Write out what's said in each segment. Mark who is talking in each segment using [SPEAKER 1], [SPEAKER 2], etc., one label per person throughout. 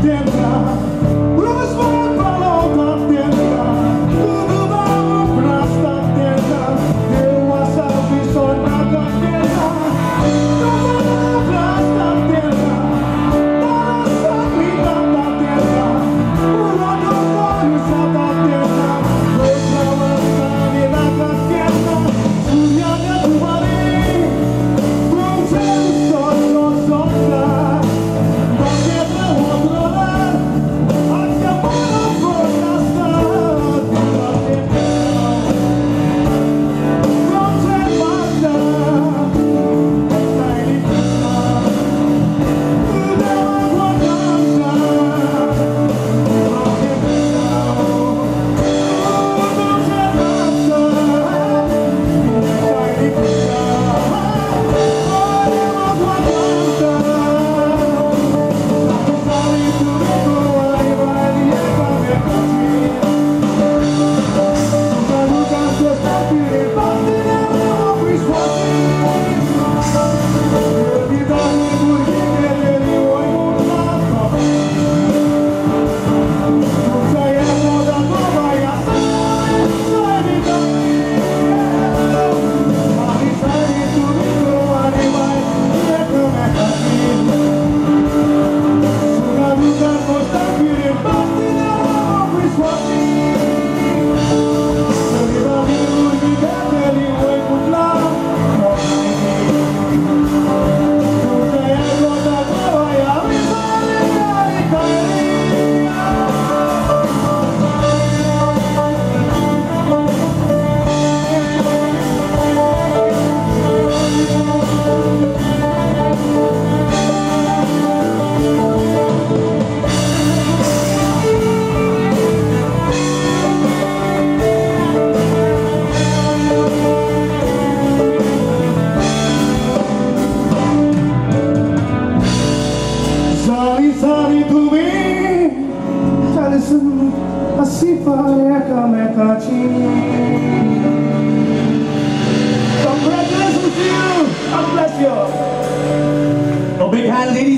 [SPEAKER 1] contemplar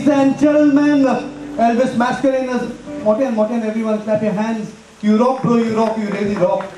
[SPEAKER 1] and gentlemen, Elvis Mascarenas, Morten, Morten, everyone clap your hands. You rock bro, you rock, you really rock.